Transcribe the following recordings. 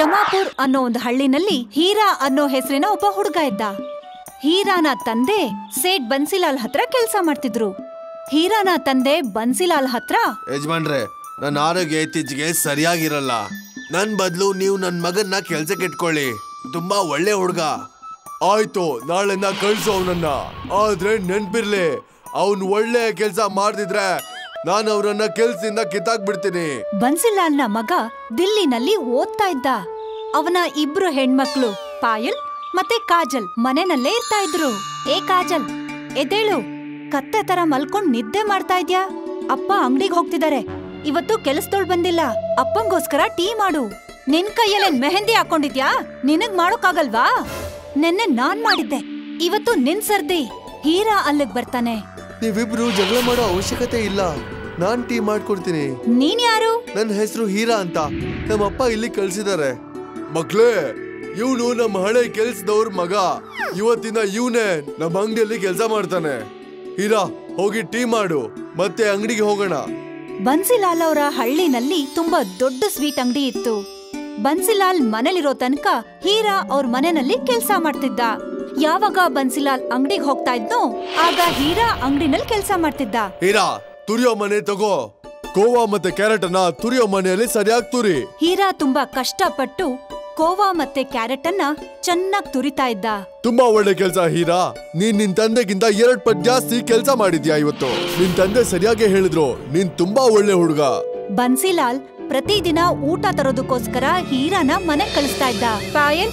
ಶಮಾಪುರ್ ಅನ್ನೋ ಒಂದು ಹಳ್ಳಿನಲ್ಲಿ ಹೀರಾ ಅನ್ನೋ ಹೆಸರಿನ ಒಬ್ಬ ಹುಡುಗ ಇದ್ದ. ಹೀರಾನ ತಂದೆ ಸೇಠ್ ಬನ್ಸಿಲಾಲ್ ಹತ್ರ ಕೆಲಸ ಮಾಡ್ತಿದ್ರು. ಹೀರಾನ ತಂದೆ ಬನ್ಸಿಲಾಲ್ ಹತ್ರ ಯಜಮಾನ್ರೆ ನನ್ನ ಆರೋಗ್ಯ ಇತ್ತೀಚೆಗೆ ಸರಿಯಾಗಿರಲ್ಲ. ನನ್ ಬದಲು ನೀವು ನನ್ನ ಮಗನ್ನ ಕೆಲ್ಸಕ್ಕೆ ಇಟ್ಕೊಳ್ಳಿ. ತುಂಬಾ ಒಳ್ಳೆ ಹುಡುಗ. ಆಯ್ತು ನಾಳೆನ ಕಳ್ಸು ಅವನನ್ನ. ಆದ್ರೆ ನೆನ್ಪಿರ್ಲಿ ಅವನ್ ಒಳ್ಳೆ ಕೆಲ್ಸ ಮಾಡ್ತಿದ್ರೆ ನಾನು ಅವರನ್ನ ಕೆಲ್ಸದಿಂದ ಕಿತ್ತಾಕ್ ಬಿಡ್ತೀನಿ ಬನ್ಸಿಲಾಲ್ನ ಮಗ ದಿಲ್ಲಿನಲ್ಲಿ ಓದ್ತಾ ಇದ್ದ. ಅವನ ಇಬ್ರು ಹೆಣ್ಮಕ್ಳು ಪಾಯಲ್ ಮತ್ತೆ ಕಾಜಲ್ ಮನೆನಲ್ಲೇ ಇರ್ತಾ ಇದ್ರು. ಏ ಕಾಜಲ್ ಎದ್ದೇಳು. ಕತ್ತೆ ತರ ಮಲ್ಕೊಂಡ್ ನಿದ್ದೆ ಮಾಡ್ತಾ ಇದ್ಯಾ? ಅಪ್ಪ ಅಂಗಡಿಗೆ ಹೋಗ್ತಿದ್ದಾರೆ ಇವತ್ತು ಕೆಲಸದೋಳ್ ಬಂದಿಲ್ಲ. ಅಪ್ಪಂಗೋಸ್ಕರ ಟೀ ಮಾಡು. ನಿನ್ ಕೈಯಲ್ಲೇ ಮೆಹಂದಿ ಹಾಕೊಂಡಿದ್ಯಾ? ನಿನಗ್ ಮಾಡೋಕ್ಕಾಗಲ್ವಾ? ನಿನ್ನೆ ನಾನ್ ಮಾಡಿದ್ದೆ. ಇವತ್ತು ನಿನ್ ಸರ್ದಿ. ಹೀರಾ ಅಲ್ಲಿಗ್ ಬರ್ತಾನೆ. ನೀವಿಬ್ರು ಜಗಳ ಮಾಡೋ ಅವಶ್ಯಕತೆ ಇಲ್ಲ. ನಾನ್ ಟೀ ಮಾಡ್ಕೊಡ್ತೀನಿ. ನೀನ್ ಯಾರು? ನನ್ನ ಹೆಸರು ಹೀರಾ ಅಂತ. ನಮ್ಮಪ್ಪ ಇಲ್ಲಿ ಕಳ್ಸಿದ್ದಾರೆ. ಮಕ್ಳೇ ಇವನು ನಮ್ಮ ಹಳೆ ಕೆಲ್ಸದವ್ರ ಮಗ. ಇವತ್ತಿನ ಇವನೇ ನಮ್ಮ ಅಂಗಡಿಯಲ್ಲಿ ಕೆಲಸ ಮಾಡ್ತಾನೆ. ಹೀರಾ ಹೋಗಿ ಟೀ ಮಾಡು ಮತ್ತೆ ಅಂಗಡಿಗೆ ಹೋಗೋಣ. ಬನ್ಸಿಲಾಲ್ ಅವರ ಹಳ್ಳಿನಲ್ಲಿ ತುಂಬಾ ದೊಡ್ಡ ಸ್ವೀಟ್ ಅಂಗಡಿ ಇತ್ತು. ಬನ್ಸಿಲಾಲ್ ಮನೇಲಿರೋ ತನಕ ಹೀರಾ ಅವ್ರ ಮನೆಯಲ್ಲಿ ಕೆಲಸ ಮಾಡ್ತಿದ್ದ. ಯಾವಾಗ ಬನ್ಸಿಲಾಲ್ ಅಂಗಡಿಗೆ ಹೋಗ್ತಾ ಇದ್ನೋ ಆಗ ಹೀರಾ ಅಂಗಡಿನಲ್ಲಿ ಕೆಲಸ ಮಾಡ್ತಿದ್ದ. ಹೀರಾ ತುರಿಯೋ ಮನೆ ತಗೋ. ಕೋವಾ ಮತ್ತೆ ಕ್ಯಾರೆಟ್ ಅನ್ನ ತುರಿಯೋ ಮನೆಯಲ್ಲಿ ಸರಿಯಾಗಿ ತುರಿ. ಹೀರಾ ತುಂಬಾ ಕಷ್ಟಪಟ್ಟು ಕೋವಾ ಮತ್ತೆ ಕ್ಯಾರೆಟ್ ಅನ್ನ ಚೆನ್ನಾಗ್ ತುರಿತಾ ಇದ್ದ. ತುಂಬಾ ಒಳ್ಳೆ ಕೆಲ್ಸ ಹೀರಾ. ನೀನ್ ನಿನ್ ತಂದೆಗಿಂತ ಎರಡ್ ಪಟ್ ಜಾಸ್ತಿ ಕೆಲ್ಸ ಮಾಡಿದ್ಯಾ ಇವತ್ತು? ನಿನ್ ತಂದೆ ಸರಿಯಾಗಿ ಹೇಳಿದ್ರು ನೀನ್ ತುಂಬಾ ಒಳ್ಳೆ ಹುಡುಗ. ಬನ್ಸಿಲಾಲ್ ಪ್ರತಿದಿನ ಊಟ ತರೋದಕ್ಕೋಸ್ಕರ ಹೀರಾನ ಮನೆ ಕಳಿಸ್ತಾ ಇದ್ದ. ಪಾಯಲ್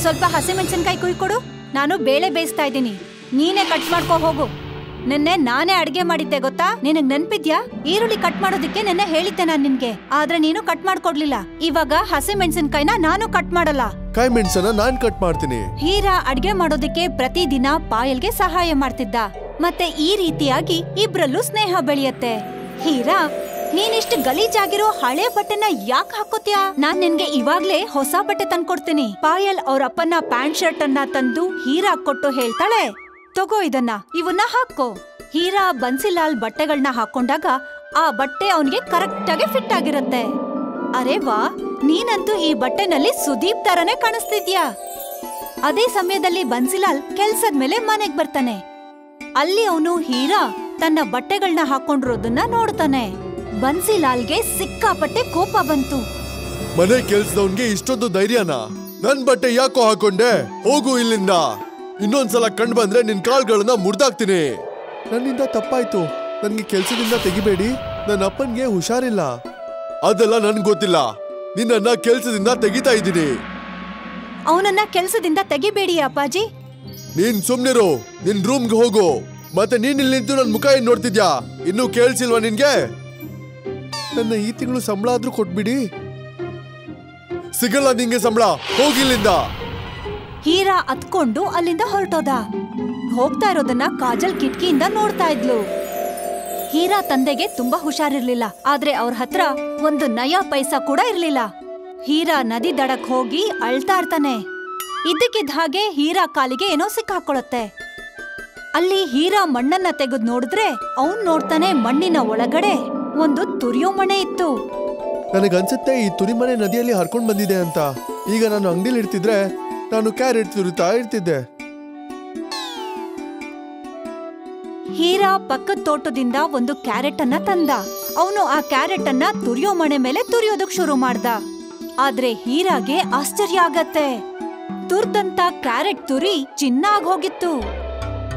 ಸ್ವಲ್ಪ ಹಸಿಮೆಣಸಿನ್ಕಾಯಿ ಕುಯ್ಕೊಡು. ನಾನು ಬೇಳೆ ಬೇಯಿಸ್ತಾ ಇದ್ದೀನಿ. ನೀನೇ ಕಟ್ ಮಾಡ್ಕೋ ಹೋಗು. ನಿನ್ನೆ ನಾನೇ ಅಡ್ಗೆ ಮಾಡಿದ್ದೆ ಗೊತ್ತಾ? ನಿನಗ್ ನೆನ್ಪಿದ್ಯಾ? ಈರುಳ್ಳಿ ಕಟ್ ಮಾಡೋದಕ್ಕೆ ನಿನ್ನೆ ಹೇಳಿದ್ದೆ ನಾನ್ ನಿನ್ಗೆ. ಆದ್ರೆ ನೀನು ಕಟ್ ಮಾಡ್ಕೊಡ್ಲಿಲ್ಲ. ಇವಾಗ ಹಸಿಮೆಣಸಿನ್ಕಾಯಿನ ನಾನು ಕಟ್ ಮಾಡಲ್ಲ. ಕಾಯಿ ಮೆಣಸನ್ನ ನಾನ್ ಕಟ್ ಮಾಡ್ತೀನಿ. ಹೀರಾ ಅಡ್ಗೆ ಮಾಡೋದಕ್ಕೆ ಪ್ರತಿದಿನ ಪಾಯಲ್ಗೆ ಸಹಾಯ ಮಾಡ್ತಿದ್ದ. ಮತ್ತೆ ಈ ರೀತಿಯಾಗಿ ಇಬ್ರಲ್ಲೂ ಸ್ನೇಹ ಬೆಳೆಯತ್ತೆ. ಹೀರಾ ನೀನಿಷ್ಟು ಗಲೀಜಾಗಿರೋ ಹಳೆ ಬಟ್ಟೆನ ಯಾಕೆ ಹಾಕೋತ್ಯಾ? ನಾನ್ ನಿನ್ಗೆ ಇವಾಗ್ಲೇ ಹೊಸ ಬಟ್ಟೆ ತಂದ್ಕೊಡ್ತೀನಿ. ಪಾಯಲ್ ಅವ್ರ ಅಪ್ಪನ ಪ್ಯಾಂಟ್ ಶರ್ಟ್ ಅನ್ನ ತಂದು ಹೀರಾ ಕೊಟ್ಟು ಹೇಳ್ತಾಳೆ. ತಗೋ ಇದನ್ನ, ಇವನ್ನ ಹಾಕೋ. ಹೀರಾ ಬನ್ಸಿಲಾಲ್ ಬಟ್ಟೆಗಳನ್ನ ಹಾಕೊಂಡಾಗ ಆ ಬಟ್ಟೆ ಅವನಿಗೆ ಕರೆಕ್ಟ್ ಆಗಿ ಫಿಟ್ ಆಗಿರುತ್ತೆ. ಅರೆ ವಾ, ನೀನಂತೂ ಈ ಬಟ್ಟೆನಲ್ಲಿ ಸುದೀಪ್ ತರನೇ ಕಾಣಿಸ್ತಿದ್ಯಾ? ಅದೇ ಸಮಯದಲ್ಲಿ ಬನ್ಸಿಲಾಲ್ ಕೆಲ್ಸದ ಮೇಲೆ ಮನೆಗ್ ಬರ್ತಾನೆ. ಅಲ್ಲಿ ಅವನು ಹೀರಾ ತನ್ನ ಬಟ್ಟೆಗಳನ್ನ ಹಾಕೊಂಡಿರೋದನ್ನ ನೋಡ್ತಾನೆ. ಬನ್ಸಿಲಾಲ್ಗೆ ಸಿಕ್ಕಾಪಟ್ಟೆ ಕೋಪ ಬಂತು. ಮನೆ ಕೆಲ್ಸದವನ್ಗೆ ಇಷ್ಟೊಂದು ಧೈರ್ಯನಾ? ನನ್ ಬಟ್ಟೆ ಯಾಕೋ ಹಾಕೊಂಡೆ? ಹೋಗು ಇಲ್ಲಿಂದ. ಇನ್ನೊಂದ್ಸಲ ಕಂಡು ಬಂದ್ರೆ ನಿನ್ ಕಾಲ್ಗಳನ್ನ ಮುರ್ದಾಕ್ತೀನಿ ನನ್ನಿಂದ ತಪ್ಪಾಯ್ತು. ನನ್ಗೆ ಕೆಲ್ಸದಿಂದ ತೆಗಿಬೇಡಿ. ನನ್ನ ಅಪ್ಪನ್ಗೆ ಹುಷಾರಿಲ್ಲ. ಅದೆಲ್ಲ ನನ್ಗೆ ಗೊತ್ತಿಲ್ಲ. ನಿನ್ನನ್ನ ಕೆಲ್ಸದಿಂದ ತೆಗಿತಾ ಇದ್ದೀನಿ. ಅವನನ್ನ ಕೆಲ್ಸದಿಂದ ತೆಗಿಬೇಡಿ ಅಪ್ಪಾಜಿ. ನೀನ್ ಸುಮ್ನಿರು. ನಿನ್ ರೂಮ್ಗೆ ಹೋಗು. ಮತ್ತೆ ನೀನ್ ಇಲ್ಲಿ ನಿಂತು ನನ್ ಮುಖ ಏನ್ ನೋಡ್ತಿದ್ಯಾ? ಇನ್ನೂ ಕೇಳಿಸಿಲ್ವಾ ನಿನ್ಗೆ? ನನ್ನ ಈ ತಿಂಗಳು ಸಂಬಳ ಆದ್ರೂ ಕೊಟ್ಬಿಡಿ. ಸಿಗಲ್ಲ ನಿಂಗೆ ಸಂಬಳ. ಹೋಗಿಲ್ಲಿಂದ ಹೀರಾ ಅತ್ಕೊಂಡು ಅಲ್ಲಿಂದ ಹೊರಟೋದ. ಹೋಗ್ತಾ ಇರೋದನ್ನ ಕಾಜಲ್ ಕಿಟಕಿಯಿಂದ ನೋಡ್ತಾ ಇದ್ಲು. ಹೀರಾ ತಂದೆಗೆ ತುಂಬಾ ಹುಷಾರಿರ್ಲಿಲ್ಲ, ಆದ್ರೆ ಅವ್ರ ಹತ್ರ ಒಂದು ನಯ ಪೈಸಾ ಕೂಡ ಇರ್ಲಿಲ್ಲ. ಹೀರಾ ನದಿ ದಡಕ್ ಹೋಗಿ ಅಳ್ತಾ ಇರ್ತಾನೆ. ಇದ್ದಕ್ಕಿದ್ದ ಹಾಗೆ ಹೀರಾ ಕಾಲಿಗೆ ಏನೋ ಸಿಕ್ಕಾಕೊಳ್ಳುತ್ತೆ ಅಲ್ಲಿ ಹೀರಾ ಮಣ್ಣನ್ನ ತೆಗೆದು ನೋಡಿದ್ರೆ ಅವನ್ ನೋಡ್ತಾನೆ ಮಣ್ಣಿನ ಒಳಗಡೆ ಒಂದು ತುರಿಯೋ ಮಣೆ ಇತ್ತು. ನನಗನ್ಸುತ್ತೆ ಈ ತುರಿಮನೆ ನದಿಯಲ್ಲಿ ಹರ್ಕೊಂಡ್ ಬಂದಿದೆ ಅಂತ. ಈಗ ನಾನು ಅಂಗಡಿಲಿ ಇರ್ತಿದ್ರೆ ನಾನು ಕ್ಯಾರೆಟ್ ತುರುತಾ ಇರ್ತಿದ್ದೆ. ಹೀರಾ ಪಕ್ಕದ ತೋಟದಿಂದ ಒಂದು ಕ್ಯಾರೆಟ್ ಅನ್ನ ತಂದ. ಅವನು ಆ ಕ್ಯಾರೆಟ್ ಅನ್ನ ತುರಿಯೋ ಮಣೆ ಮೇಲೆ ತುರಿಯೋದಕ್ ಶುರು ಮಾಡ್ದ. ಆದ್ರೆ ಹೀರಾಗೆ ಆಶ್ಚರ್ಯ ಆಗತ್ತೆ. ತುರ್ದಂತ ಕ್ಯಾರೆಟ್ ತುರಿ ಚಿನ್ನ ಆಗ್ ಹೋಗಿತ್ತು.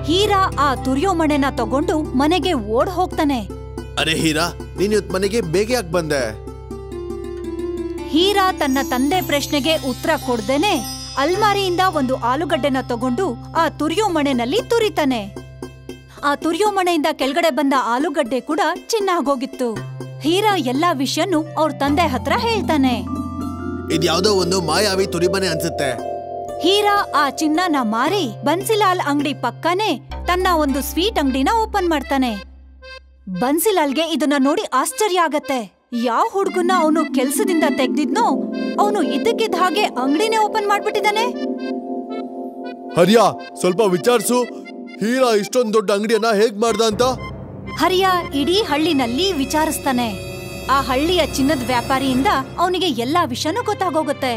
ಹೀರಾ ಆ ತುರಿಯೋ ಮಣೆನ ತಗೊಂಡು ಮನೆಗೆ ಓಡ್ ಹೋಗ್ತಾನೆ. ಅರೆ ಹೀರಾ ನೀನು ಇವತ್ ಮನೆಗೆ ಬೇಗ ಯಾಕೆ ಬಂದೆ? ಹೀರಾ ತನ್ನ ತಂದೆ ಪ್ರಶ್ನೆಗೆ ಉತ್ತರ ಕೊಡ್ದೇನೆ ಅಲ್ಮಾರಿಯಿಂದ ಒಂದು ಆಲೂಗಡ್ಡೆನ ತಗೊಂಡು ಆ ತುರಿಯೋ ಮಣೆನಲ್ಲಿ ತುರಿತಾನೆ. ಆ ತುರಿಯೋ ಮಣೆಯಿಂದ ಕೆಳಗಡೆ ಬಂದ ಆಲೂಗಡ್ಡೆ ಕೂಡ ಚಿನ್ನ ಆಗೋಗಿತ್ತು ಹೀರಾ ಎಲ್ಲಾ ವಿಷಯನು ಅವ್ರ ತಂದೆ ಹತ್ರ ಹೇಳ್ತಾನೆ. ಇದ್ಯಾವುದೋ ಒಂದು ಮಾಯಾವಿ ತುರಿಮನೆ ಅನ್ಸುತ್ತೆ. ಹೀರಾ ಆ ಚಿನ್ನನ ಮಾರಿ ಬನ್ಸಿಲಾಲ್ ಅಂಗಡಿ ಪಕ್ಕನೆ ತನ್ನ ಒಂದು ಸ್ವೀಟ್ ಅಂಗಡಿನ ಓಪನ್ ಮಾಡ್ತಾನೆ. ಬನ್ಸಿಲಾಲ್ಗೆ ಇದನ್ನ ನೋಡಿ ಆಶ್ಚರ್ಯ ಆಗತ್ತೆ. ಯಾವ ಹುಡುಗನ್ನ ಅವನು ಕೆಲ್ಸದಿಂದ ತೆಗ್ದಿದ್ನೋ ಅವನು ಇದ್ದಕ್ಕಿದ್ದ ಹಾಗೆ ಅಂಗಡಿನೇ ಓಪನ್ ಮಾಡ್ಬಿಟ್ಟಿದ್ದಾನೆ. ಹರಿಯ ಸ್ವಲ್ಪ ವಿಚಾರಿಸು. ಹೀರಾ ಇಷ್ಟೊಂದ್ ದೊಡ್ಡ ಅಂಗಡಿಯನ್ನ ಹೇಗ್ ಮಾಡ್ದ ಅಂತ? ಹರಿಯ ಇಡೀ ಹಳ್ಳಿನಲ್ಲಿ ವಿಚಾರಿಸ್ತಾನೆ. ಆ ಹಳ್ಳಿಯ ಚಿನ್ನದ ವ್ಯಾಪಾರಿಯಿಂದ ಅವನಿಗೆ ಎಲ್ಲಾ ವಿಷಯನೂ ಗೊತ್ತಾಗೋಗುತ್ತೆ.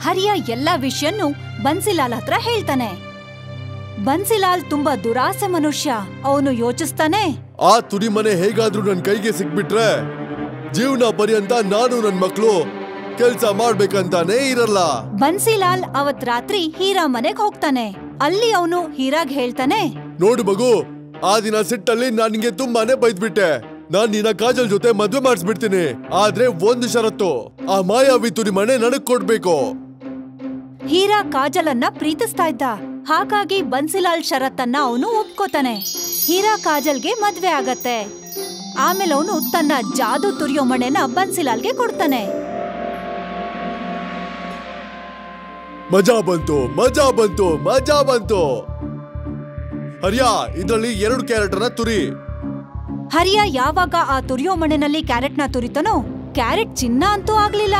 ಹರಿಯ ಎಲ್ಲಾ ವಿಷಯನ್ನು ಬನ್ಸಿಲಾಲ್ ಹತ್ರ ಹೇಳ್ತಾನೆ. ಬನ್ಸಿಲಾಲ್ ತುಂಬಾ ದುರಾಸೆ ಮನುಷ್ಯ. ಅವನು ಯೋಚಿಸ್ತಾನೆ. ಆ ತುರಿ ಮನೆ ಹೇಗಾದ್ರೂ ನನ್ ಕೈಗೆ ಸಿಕ್ಬಿಟ್ರೆ ಜೀವನ ಪರ್ಯಂತ ನಾನು ನನ್ ಮಕ್ಳು. ಕೆಲ್ಸ ಮಾಡ್ಬೇಕಂತಾನೆ ಇರಲ್ಲ. ಬನ್ಸಿಲಾಲ್ ಅವತ್ ರಾತ್ರಿ ಹೀರಾ ಮನೆಗ್ ಹೋಗ್ತಾನೆ. ಅಲ್ಲಿ ಅವನು ಹೀರಾಗ್ ಹೇಳ್ತಾನೆ. ನೋಡು ಮಗು ಆ ದಿನ ಸಿಟ್ಟಲ್ಲಿ ನನ್ಗೆ ನಿಂಗೆ ತುಂಬಾನೇ ಬೈದ್ಬಿಟ್ಟೆ. ನಾನ್ ನಿನ್ನ ಕಾಜಲ್ ಜೊತೆ ಮದ್ವೆ ಮಾಡಿಸ್ಬಿಡ್ತೀನಿ. ಆದ್ರೆ ಒಂದು ಷರತ್ತು ಆ ಮಾಯಾವಿ ತುರಿ ಮನೆ ನನಗ್ ಕೊಡ್ಬೇಕು. ಹೀರಾ ಕಾಜಲನ್ನ ಪ್ರೀತಿಸ್ತಾ ಇದ್ದ. ಹಾಗಾಗಿ ಬನ್ಸಿಲಾಲ್ ಶರತ್ತನ್ನ ಅವನು ಒಪ್ಕೋತಾನೆ. ಹೀರಾ ಕಾಜಲ್ಗೆ ಮದ್ವೆ ಆಗತ್ತೆ. ಆಮೇಲೆ ಅವನು ತನ್ನ ಜಾದು ತುರಿಯೋ ಮಣೆನ ಬನ್ಸಿಲಾಲ್ಗೆ ಕೊಡ್ತಾನೆ. ಮಜಾ ಬಂತು ಮಜಾ ಬಂತು ಮಜಾ ಬಂತು. ಹರಿಯಾ ಇದರಲ್ಲಿ ಎರಡು ಕ್ಯಾರೆಟ್ನ ತುರಿ. ಹರಿಯ ಯಾವಾಗ ಆ ತುರಿಯೋ ಮಣ್ಣಿನಲ್ಲಿ ಕ್ಯಾರೆಟ್ನ ತುರಿತನೋ ಕ್ಯಾರೆಟ್ ಚಿನ್ನ ಅಂತೂ ಆಗ್ಲಿಲ್ಲ.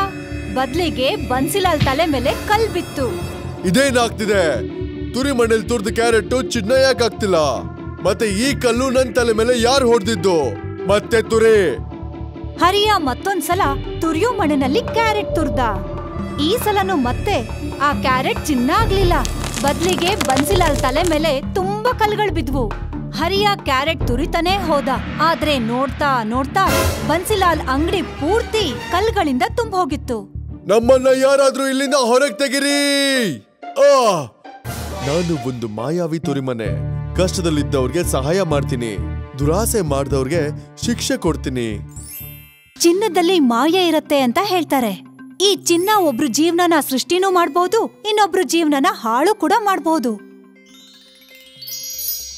ಬದ್ಲಿಗೆ ಬನ್ಸಿಲಾಲ್ ತಲೆ ಮೇಲೆ ಕಲ್ ಬಿತ್ತು. ಇದೇನಾಗ್ತಿದೆ? ತುರಿ ಮಣ್ಣಲ್ಲಿ ತುರ್ದ ಕ್ಯಾರೆಟ್ ಚಿನ್ನ ಯಾಕಾಗ್ತಿಲ್ಲ ಮತ್ತೆ ಈ ಕಲ್ಲು ನನ್ ತಲೆ ಮೇಲೆ ಯಾರು ಹೊಡೆದಿದ್ದು? ಮತ್ತೆ ತುರಿ. ಹರಿಯ ಮತ್ತೊಂದ್ಸಲ ತುರಿಯೋ ಮಣ್ಣಿನಲ್ಲಿ ಕ್ಯಾರೆಟ್ ತುರ್ದ. ಈ ಸಲನು ಮತ್ತೆ ಆ ಕ್ಯಾರೆಟ್ ಚಿನ್ನ ಆಗ್ಲಿಲ್ಲ. ಬದ್ಲಿಗೆ ಬನ್ಸಿಲಾಲ್ ತಲೆ ಮೇಲೆ ತುಂಬಾ ಕಲ್ಗಳು ಬಿದ್ವು. ಹರಿಯ ಕ್ಯಾರೆಟ್ ತುರಿತಾನೇ ಹೋದ. ಆದ್ರೆ ನೋಡ್ತಾ ನೋಡ್ತಾ ಬನ್ಸಿಲಾಲ್ ಅಂಗಡಿ ಪೂರ್ತಿ ಕಲ್ಗಳಿಂದ ತುಂಬ ಹೋಗಿತ್ತು. ನಮ್ಮನ್ನ ಯಾರಾದ್ರೂ ಇಲ್ಲಿಂದ ಹೊರಗೆ ತೆಗಿರಿ! ನಾನು ಒಂದು ಮಾಯಾವಿ ತುರಿಮನೆ. ಕಷ್ಟದಲ್ಲಿದ್ದವ್ರಿಗೆ ಸಹಾಯ ಮಾಡ್ತೀನಿ. ದುರಾಸೆ ಮಾಡಿದವ್ರಿಗೆ ಶಿಕ್ಷೆ ಕೊಡ್ತೀನಿ. ಚಿನ್ನದಲ್ಲಿ ಮಾಯ ಇರತ್ತೆ ಅಂತ ಹೇಳ್ತಾರೆ. ಈ ಚಿನ್ನ ಒಬ್ರು ಜೀವನನ ಸೃಷ್ಟಿನೂ ಮಾಡಬಹುದು ಇನ್ನೊಬ್ರು ಜೀವನನ ಹಾಳು ಕೂಡ ಮಾಡಬಹುದು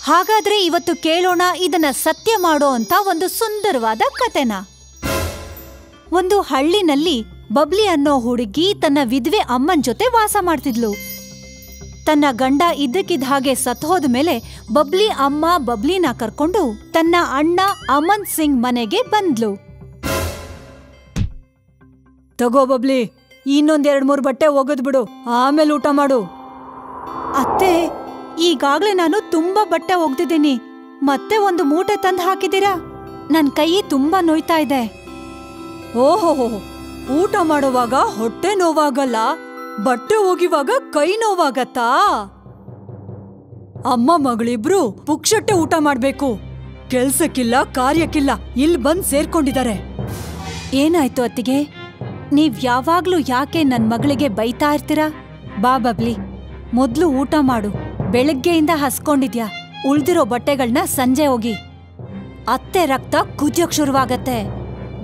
ಹಾಗಾದ್ರೆ ಇವತ್ತು ಕೇಳೋಣ ಇದನ್ನ ಸತ್ಯ ಮಾಡೋ ಅಂತ ಒಂದು ಸುಂದರವಾದ ಕತೆನ ಒಂದು ಹಳ್ಳಿನಲ್ಲಿ ಬಬ್ಲಿ ಅನ್ನೋ ಹುಡುಗಿ ತನ್ನ ವಿಧವೆ ಅಮ್ಮನ್ ಜೊತೆ ವಾಸ ಮಾಡ್ತಿದ್ಲು. ತನ್ನ ಗಂಡ ಇದ್ದಕ್ಕಿದ್ದ ಹಾಗೆ ಸತ್ತೋದ ಮೇಲೆ ಬಬ್ಲಿ ಅಮ್ಮ ಬಬ್ಲಿನ ಕರ್ಕೊಂಡು ತನ್ನ ಅಣ್ಣ ಅಮನ್ ಸಿಂಗ್ ಮನೆಗೆ ಬಂದ್ಲು. ತಗೋ ಬಬ್ಲಿ ಇನ್ನೊಂದ್ ಎರಡ್ ಮೂರ್ ಬಟ್ಟೆ ಒಗದ್ ಬಿಡು ಆಮೇಲೆ ಊಟ ಮಾಡು. ಅತ್ತೆ ಈಗಾಗ್ಲೇ ನಾನು ತುಂಬಾ ಬಟ್ಟೆ ಒಗ್ದಿದ್ದೀನಿ. ಮತ್ತೆ ಒಂದು ಮೂಟೆ ತಂದು ಹಾಕಿದ್ದೀರಾ? ನನ್ ಕೈ ತುಂಬಾ ನೋಯ್ತಾ ಇದೆ. ಓಹೋ ಊಟ ಮಾಡುವಾಗ ಹೊಟ್ಟೆ ನೋವಾಗಲ್ಲ? ಬಟ್ಟೆ ಒಗಿವಾಗ ಕೈ ನೋವಾಗತ್ತಾ? ಅಮ್ಮ ಮಗಳಿಬ್ರು ಪುಕ್ಷಟ್ಟೆ ಊಟ ಮಾಡ್ಬೇಕು. ಕೆಲ್ಸಕ್ಕಿಲ್ಲ ಕಾರ್ಯಕ್ಕಿಲ್ಲ ಇಲ್ಲಿ ಬಂದ್ ಸೇರ್ಕೊಂಡಿದ್ದಾರೆ. ಏನಾಯ್ತು ಅತ್ತಿಗೆ? ನೀವ್ ಯಾವಾಗ್ಲೂ ಯಾಕೆ ನನ್ ಮಗಳಿಗೆ ಬೈತಾ ಇರ್ತೀರಾ? ಬಾ ಬಬ್ಲಿ, ಮೊದ್ಲು ಊಟ ಮಾಡು. ಬೆಳಗ್ಗೆಯಿಂದ ಹಸ್ಕೊಂಡಿದ್ಯಾ? ಉಳ್ದಿರೋ ಬಟ್ಟೆಗಳನ್ನ ಸಂಜೆ ಹೋಗಿ. ಅತ್ತೆ ರಕ್ತ ಕುದಿಯೋಕ್ ಶುರುವಾಗತ್ತೆ.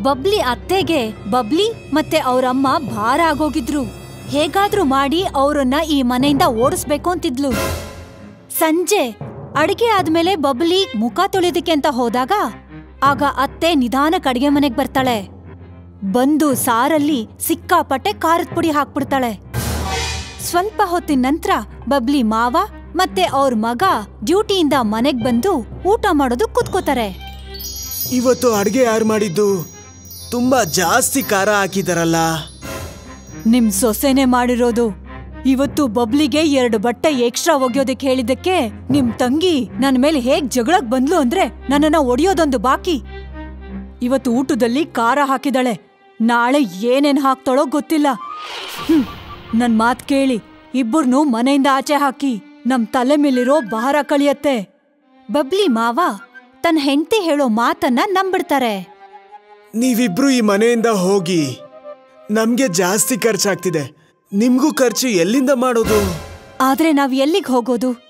ಬಬ್ಲಿ ಅತ್ತೆಗೆ, ಬಬ್ಲಿ ಮತ್ತೆ ಅವ್ರಮ್ಮ ಭಾರ ಆಗೋಗಿದ್ರು. ಹೇಗಾದ್ರೂ ಮಾಡಿ ಅವ್ರನ್ನ ಈ ಮನೆಯಿಂದ ಓಡಿಸ್ಬೇಕು ಅಂತಿದ್ಲು. ಸಂಜೆ, ಅಡಿಗೆ ಆದ್ಮೇಲೆ ಬಬ್ಲಿ ಮುಖ ತೊಳೆಯೋದಕ್ಕೆ ಅಂತ ಹೋದಾಗ, ಆಗ ಅತ್ತೆ ನಿಧಾನಕ್ಕೆ ಅಡಿಗೆ ಮನೆಗೆ ಬರ್ತಾಳೆ. ಬಂದು ಸಾರಲ್ಲಿ ಸಿಕ್ಕಾಪಟ್ಟೆ ಖಾರದ ಪುಡಿ ಹಾಕ್ಬಿಡ್ತಾಳೆ. ಸ್ವಲ್ಪ ಹೊತ್ತಿನ ನಂತರ ಬಬ್ಲಿ ಮಾವ ಮತ್ತೆ ಅವ್ರ ಮಗ ಡ್ಯೂಟಿಯಿಂದ ಮನೆಗ್ ಬಂದು ಊಟ ಮಾಡೋದು ಕುತ್ಕೋತಾರೆ. ಇವತ್ತು ಅಡ್ಗೆ ಯಾರು ಮಾಡಿದ್ದು? ತುಂಬಾ ಜಾಸ್ತಿ ಖಾರ ಹಾಕಿದಾರಲ್ಲ. ನಿಮ್ ಸೊಸೆನೆ ಮಾಡಿರೋದು. ಇವತ್ತು ಬಬ್ಲಿಗೆ ಎರಡು ಬಟ್ಟೆ ಎಕ್ಸ್ಟ್ರಾ ಒಗೆಯೋದಕ್ಕೆ ಹೇಳಿದ್ದಕ್ಕೆ ನಿಮ್ ತಂಗಿ ನನ್ ಮೇಲೆ ಹೇಗ್ ಜಗಳಕ್ ಬಂದ್ಲು ಅಂದ್ರೆ ನನ್ನನ್ನ ಒಡೆಯೋದೊಂದು ಬಾಕಿ. ಇವತ್ತು ಊಟದಲ್ಲಿ ಖಾರ ಹಾಕಿದಾಳೆ. ನಾಳೆ ಏನೇನ್ ಹಾಕ್ತಾಳೋ ಗೊತ್ತಿಲ್ಲ. ಹ್ಮ್ ನನ್ ಮಾತ್ ಕೇಳಿ ಇಬ್ಬರನ್ನೂ ಮನೆಯಿಂದ ಆಚೆ ಹಾಕಿ ನಮ್ ತಲೆ ಮೇಲಿರೋ ಭಾರ ಕಳಿಯತ್ತೆ. ಬಬ್ಲಿ ಮಾವ ತನ್ನ ಹೆಂಡತಿ ಹೇಳೋ ಮಾತನ್ನ ನಂಬಿಡ್ತಾರೆ. ನೀವಿಬ್ರು ಈ ಮನೆಯಿಂದ ಹೋಗಿ ನಮ್ಗೆ ಜಾಸ್ತಿ ಖರ್ಚಾಗ್ತಿದೆ. ನಿಮ್ಗೂ ಖರ್ಚು ಎಲ್ಲಿಂದ ಮಾಡೋದು? ಆದ್ರೆ ನಾವ್ ಎಲ್ಲಿಗೆ ಹೋಗೋದು?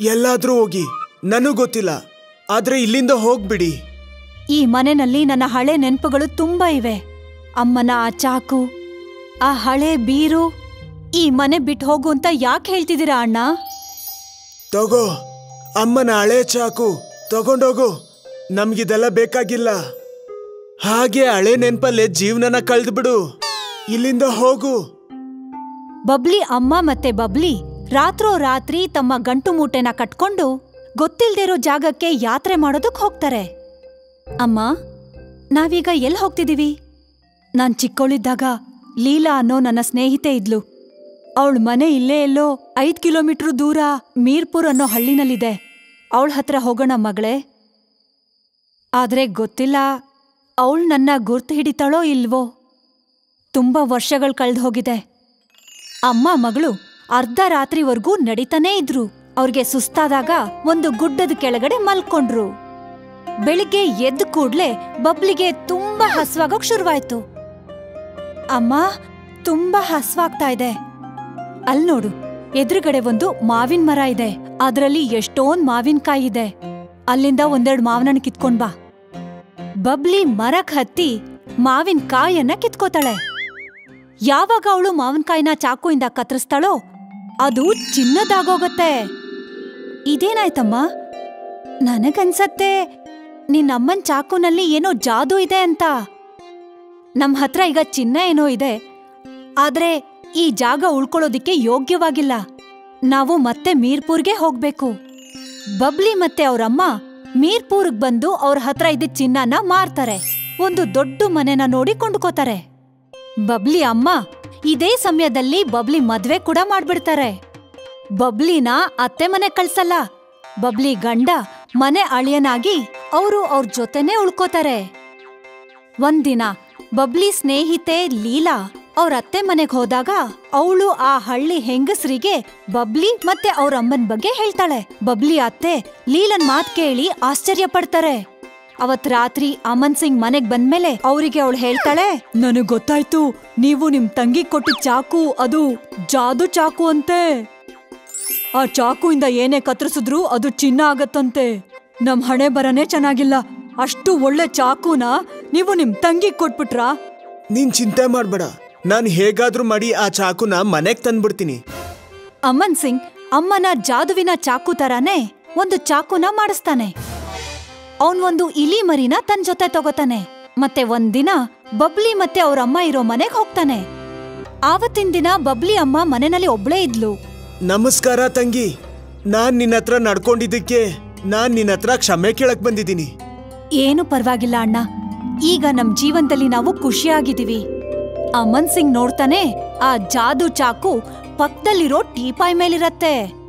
ಎಲ್ಲಾದ್ರೂ ಹೋಗಿ ನನಗ್ ಗೊತ್ತಿಲ್ಲ. ಆದ್ರೆ ಇಲ್ಲಿಂದ ಹೋಗ್ಬಿಡಿ. ಈ ಮನೆಯಲ್ಲಿ ನನ್ನ ಹಳೆ ನೆನಪುಗಳು ತುಂಬಾ ಇವೆ. ಅಮ್ಮನ ಆ ಚಾಕು ಆ ಹಳೆ ಬೀರು ಈ ಮನೆ ಬಿಟ್ಟು ಹೋಗು ಅಂತ ಯಾಕೆ ಹೇಳ್ತಿದ್ದೀರಾ ಅಣ್ಣ? ತಗೋ ಅಮ್ಮನ ಹಳೆ ಚಾಕು ತಗೊಂಡೋಗು. ನಮ್ಗಿದೆಲ್ಲ ಬೇಕಾಗಿಲ್ಲ. ಹಾಗೆ ಹಳೆ ನೆನ್ಪಲ್ಲೇ ಜೀವನನ ಬಿಡು ಇಲ್ಲಿಂದ ಹೋಗು. ಬಬ್ಲಿ ಅಮ್ಮ ಮತ್ತೆ ಬಬ್ಲಿ ರಾತ್ರೋ ರಾತ್ರಿ ತಮ್ಮ ಗಂಟು ಮೂಟೆನ ಕಟ್ಕೊಂಡು ಗೊತ್ತಿಲ್ದಿರೋ ಜಾಗಕ್ಕೆ ಯಾತ್ರೆ ಮಾಡೋದಕ್ಕೆ ಹೋಗ್ತಾರೆ. ಅಮ್ಮ ನಾವೀಗ ಎಲ್ಲಿ ಹೋಗ್ತಿದೀವಿ? ನಾನ್ ಚಿಕ್ಕವಳಿದ್ದಾಗ ಲೀಲಾ ಅನ್ನೋ ನನ್ನ ಸ್ನೇಹಿತೆ ಇದ್ಲು. ಅವಳ ಮನೆ ಇಲ್ಲೇ ಎಲ್ಲೋ ಐದ್ ಕಿಲೋಮೀಟರ್ ದೂರ ಮೀರ್ಪುರ್ ಅನ್ನೋ ಹಳ್ಳಿನಲ್ಲಿದೆ. ಅವಳ ಹತ್ರ ಹೋಗೋಣ ಮಗಳೇ. ಆದ್ರೆ ಗೊತ್ತಿಲ್ಲ ಅವಳು ನನ್ನ ಗುರ್ತು ಹಿಡಿತಾಳೋ ಇಲ್ವೋ. ತುಂಬಾ ವರ್ಷಗಳು ಕಳೆದು ಹೋಗಿದೆ. ಅಮ್ಮ ಮಗಳು ಅರ್ಧ ರಾತ್ರಿವರೆಗೂ ನಡೀತಾನೇ ಇದ್ರು. ಅವ್ರಿಗೆ ಸುಸ್ತಾದಾಗ ಒಂದು ಗುಡ್ಡದ ಕೆಳಗಡೆ ಮಲ್ಕೊಂಡ್ರು. ಬೆಳಿಗ್ಗೆ ಎದ್ದ ಕೂಡ್ಲೆ ಬಬ್ಲಿಗೆ ತುಂಬಾ ಹಸ್ವಾಗೋಕ್ ಶುರುವಾಯ್ತು. ಅಮ್ಮ, ತುಂಬಾ ಹಸ್ವಾಗ್ತಾ ಇದೆ. ಅಲ್ ನೋಡು, ಎದುರುಗಡೆ ಒಂದು ಮಾವಿನ ಮರ ಇದೆ. ಅದರಲ್ಲಿ ಎಷ್ಟೊಂದ್ ಮಾವಿನಕಾಯಿ ಇದೆ. ಅಲ್ಲಿಂದ ಒಂದೆರಡು ಮಾವನನ್ನ ಕಿತ್ಕೊಂಡ್ ಬಾ. ಬಬ್ಲಿ ಮರಕ್ ಹತ್ತಿ ಮಾವಿನ ಕಾಯನ್ನ ಕಿತ್ಕೋತಾಳೆ. ಯಾವಾಗ ಅವಳು ಮಾವಿನಕಾಯಿನ ಚಾಕುಯಿಂದ ಕತ್ತರಿಸ್ತಾಳೋ, ಅದು ಚಿನ್ನದಾಗೋಗತ್ತೆ. ಇದೇನಾಯ್ತಮ್ಮ? ನನಗನ್ಸತ್ತೆ, ನಿನ್ನಮ್ಮನ್ ಚಾಕುನಲ್ಲಿ ಏನೋ ಜಾದೂ ಇದೆ ಅಂತ. ನಮ್ ಹತ್ರ ಈಗ ಚಿನ್ನ ಏನೋ ಇದೆ. ಆದ್ರೆ ಈ ಜಾಗ ಉಳ್ಕೊಳ್ಳೋದಿಕ್ಕೆ ಯೋಗ್ಯವಾಗಿಲ್ಲ. ನಾವು ಮತ್ತೆ ಮೀರ್ಪುರ್ಗೆ ಹೋಗ್ಬೇಕು. ಬಬ್ಲಿ ಮತ್ತೆ ಅವರಮ್ಮ ಮೀರ್ಪುರ್ಗ್ ಬಂದು ಅವ್ರ ಹತ್ರ ಇದ್ದ ಚಿನ್ನನ ಮಾರ್ತಾರೆ. ಒಂದು ದೊಡ್ಡ ಮನೆನ ನೋಡಿ ಕೊಂಡ್ಕೋತಾರೆ. ಬಬ್ಲಿ ಅಮ್ಮ ಇದೇ ಸಮಯದಲ್ಲಿ ಬಬ್ಲಿ ಮದ್ವೆ ಕೂಡ ಮಾಡ್ಬಿಡ್ತಾರೆ. ಬಬ್ಲಿನ ಅತ್ತೆ ಮನೆ ಕಳ್ಸಲ್ಲ. ಬಬ್ಲಿ ಗಂಡ ಮನೆ ಅಳಿಯನಾಗಿ ಅವರು ಅವ್ರ ಜೊತೆನೆ ಉಳ್ಕೋತಾರೆ. ಒಂದಿನ ಬಬ್ಲಿ ಸ್ನೇಹಿತೆ ಲೀಲಾ ಅವ್ರ ಅತ್ತೆ ಮನೆಗ್ ಹೋದಾಗ ಅವಳು ಆ ಹಳ್ಳಿ ಹೆಂಗಸ್ರಿಗೆ ಬಬ್ಲಿ ಮತ್ತೆ ಅವ್ರ ಅಮ್ಮನ್ ಬಗ್ಗೆ ಹೇಳ್ತಾಳೆ. ಬಬ್ಲಿ ಅತ್ತೆ ಲೀಲನ್ ಮಾತ್ ಕೇಳಿ ಆಶ್ಚರ್ಯ ಪಡ್ತಾರೆ. ಅವತ್ ರಾತ್ರಿ ಅಮನ್ ಸಿಂಗ್ ಮನೆಗ್ ಬಂದ್ಮೇಲೆ ಅವರಿಗೆ ಅವಳು ಹೇಳ್ತಾಳೆ, ನನಗ್ ಗೊತ್ತಾಯ್ತು, ನೀವು ನಿಮ್ ತಂಗಿ ಕೊಟ್ಟ ಚಾಕು ಅದು ಜಾದು ಚಾಕು ಅಂತೆ. ಆ ಚಾಕು ಇಂದ ಏನೇ ಕತ್ತರಿಸಿದ್ರು ಅದು ಚಿನ್ನ ಆಗತ್ತಂತೆ. ನಮ್ ಹಣೆ ಬರನೇ ಚೆನ್ನಾಗಿಲ್ಲ. ಅಷ್ಟು ಒಳ್ಳೆ ಚಾಕುನ ನೀವು ನಿಮ್ ತಂಗಿ ಕೊಟ್ಬಿಟ್ರಾ? ನೀನ್ ಚಿಂತೆ ಮಾಡ್ಬೇಡ. ನಾನು ಹೇಗಾದ್ರೂ ಮಾಡಿ ಆ ಚಾಕುನ ಮನೆಗ್ ತಂದ್ಬಿಡ್ತೀನಿ. ಅಮನ್ ಸಿಂಗ್ ಅಮ್ಮನ ಜಾದುವಿನ ಚಾಕು ತರಾನೇ ಒಂದು ಚಾಕುನ ಮಾಡಿಸ್ತಾನೆ. ಅವನ್ ಒಂದು ಇಲಿ ಮರಿನ ತನ್ ಜೊತೆ ತಗೋತಾನೆ. ಮತ್ತೆ ಒಂದಿನ ಬಬ್ಲಿ ಮತ್ತೆ ಅವ್ರ ಅಮ್ಮ ಇರೋ ಮನೆಗ್ ಹೋಗ್ತಾನೆ. ಆವತ್ತಿನ ದಿನ ಬಬ್ಲಿ ಅಮ್ಮ ಮನೆಯಲ್ಲಿ ಒಬ್ಳೇ ಇದ್ಲು. ನಮಸ್ಕಾರ ತಂಗಿ. ನಾನ್ ನಿನ್ನತ್ರ ನಡ್ಕೊಂಡಿದ್ದಕ್ಕೆ ನಾನ್ ನಿನ್ನ ಹತ್ರ ಕ್ಷಮೆ ಕೇಳಕ್ ಬಂದಿದ್ದೀನಿ. ಏನು ಪರವಾಗಿಲ್ಲ ಅಣ್ಣ. ಈಗ ನಮ್ ಜೀವನದಲ್ಲಿ ನಾವು ಖುಷಿಯಾಗಿದ್ದೀವಿ. ಅಮನ್ ಸಿಂಗ್ ನೋಡ್ತಾನೆ ಆ ಜಾದು ಚಾಕು ಪಕ್ಕದಲ್ಲಿರೋ ಟೀಪಾಯ್ ಮೇಲಿರತ್ತೆ.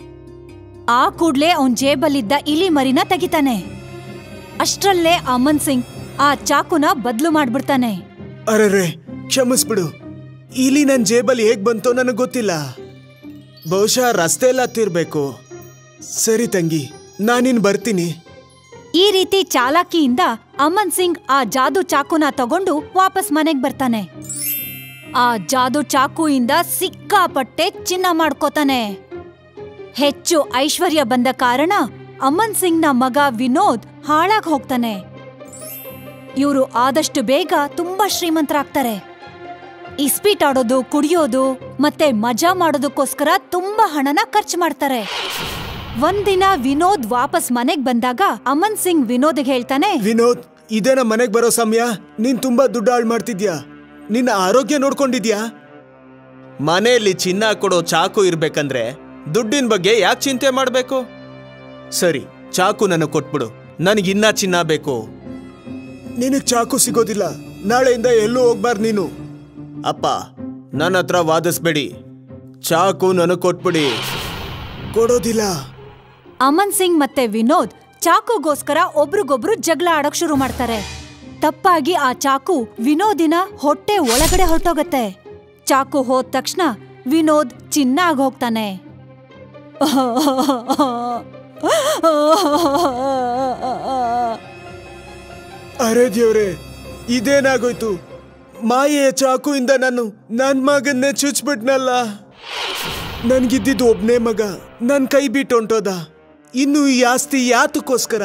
ಆ ಕೂಡ್ಲೆ ಅವನ್ ಜೇಬಲ್ಲಿದ್ದ ಇಲಿ ಮರಿನ ತೆಗಿತಾನೆ. ಅಷ್ಟ್ರಲ್ಲೇ ಅಮನ್ ಸಿಂಗ್ ಆ ಚಾಕುನ ಬದ್ಲು ಮಾಡ್ಬಿಡ್ತಾನೆ. ಅರರೆ, ಕ್ಷಮಿಸ್ಬಿಡು. ಇಲಿ ನನ್ ಜೇಬಲ್ಲಿ ಹೇಗ್ ಬಂತೋ ನನಗ್ ಗೊತ್ತಿಲ್ಲ. ಬಹುಶಃ ರಸ್ತೆ ಎಲ್ಲ ಸರಿ ತಂಗಿ, ನಾನಿನ್ ಬರ್ತೀನಿ. ಈ ರೀತಿ ಚಾಲಾಕಿಯಿಂದ ಅಮನ್ ಸಿಂಗ್ ಆ ಜಾದು ಚಾಕುನ ತಗೊಂಡು ವಾಪಸ್ ಮನೆಗ್ ಬರ್ತಾನೆ. ಆ ಜಾದು ಚಾಕುಯಿಂದ ಸಿಕ್ಕಾಪಟ್ಟೆ ಚಿನ್ನ ಮಾಡ್ಕೋತಾನೆ. ಹೆಚ್ಚು ಐಶ್ವರ್ಯ ಬಂದ ಕಾರಣ ಅಮನ್ ಸಿಂಗ್ನ ಮಗ ವಿನೋದ್ ಹಾಳಾಗ್ ಹೋಗ್ತಾನೆ. ಇವರು ಆದಷ್ಟು ಬೇಗ ತುಂಬಾ ಶ್ರೀಮಂತರಾಗ್ತಾರೆ. ಇಸ್ಪೀಟ್ ಆಡೋದು, ಕುಡಿಯೋದು ಮತ್ತೆ ಮಜಾ ಮಾಡೋದಕ್ಕೋಸ್ಕರ ತುಂಬಾ ಹಣನ ಖರ್ಚು ಮಾಡ್ತಾರೆ. ಒಂದಿನ ವಿನೋದ್ ವಾಪಸ್ ಮನೆಗ್ ಬಂದಾಗ ಅಮನ್ ಸಿಂಗ್ ವಿನೋದ್ಗೆ ಹೇಳ್ತಾನೆ ವಿನೋದ್ ಇದೇನ ಮನೆಗ್ ಬರೋ ಸಮಯ. ನೀನ್ ತುಂಬಾ ದುಡ್ಡು ಹಾಳು ಮಾಡ್ತಿದ್ಯಾ? ನಿನ್ನ ಆರೋಗ್ಯ ನೋಡ್ಕೊಂಡಿದ್ಯಾ? ಮನೆಯಲ್ಲಿ ಚಿನ್ನ ಕೊಡೋ ಚಾಕು ಇರ್ಬೇಕಂದ್ರೆ ದುಡ್ಡಿನ ಬಗ್ಗೆ ಯಾಕೆ ಚಿಂತೆ ಮಾಡ್ಬೇಕು? ಸರಿ ಚಾಕು ನನಗೆ ಕೊಟ್ಬಿಡು. ನನಗಿನ್ನ ಚಿನ್ನ ಬೇಕು. ನಿನಗ್ ಚಾಕು ಸಿಗೋದಿಲ್ಲ. ನಾಳೆಯಿಂದ ಎಲ್ಲೂ ಹೋಗ್ಬಾರ್ದು ನೀನು. ಅಪ್ಪ ನನ್ನ ಹತ್ರ ವಾದಿಸ್ಬೇಡಿ. ಚಾಕು ನನಗ್ ಕೊಟ್ಬಿಡಿ. ಕೊಡೋದಿಲ್ಲ. ಅಮನ್ ಸಿಂಗ್ ಮತ್ತೆ ವಿನೋದ್ ಚಾಕುಗೋಸ್ಕರ ಒಬ್ರಿಗೊಬ್ರು ಜಗಳ ಆಡಕ್ ಶುರು ಮಾಡ್ತಾರೆ. ತಪ್ಪಾಗಿ ಆ ಚಾಕು ವಿನೋದಿನ ಹೊಟ್ಟೆ ಒಳಗಡೆ ಹೊರಟೋಗತ್ತೆ. ಚಾಕು ಹೋದ ತಕ್ಷಣ ವಿನೋದ್ ಚಿನ್ನ ಹೋಗ್ತಾನೆ. ಅರೆ ದೇವ್ರೆ, ಇದೇನಾಗೋಯ್ತು? ಮಾಯೆಯ ಚಾಕುಯಿಂದ ನಾನು ನನ್ ಮಗನ್ನೇ ಚುಚ್ಬಿಟ್ನಲ್ಲ? ನನ್ಗಿದ್ದಿದ್ದು ಒಬ್ನೇ ಮಗ, ನನ್ ಕೈ ಬಿಟ್ಟು ಹೊಂಟೋದ. ಇನ್ನು ಈ ಆಸ್ತಿ ಯಾತಕ್ಕೋಸ್ಕರ?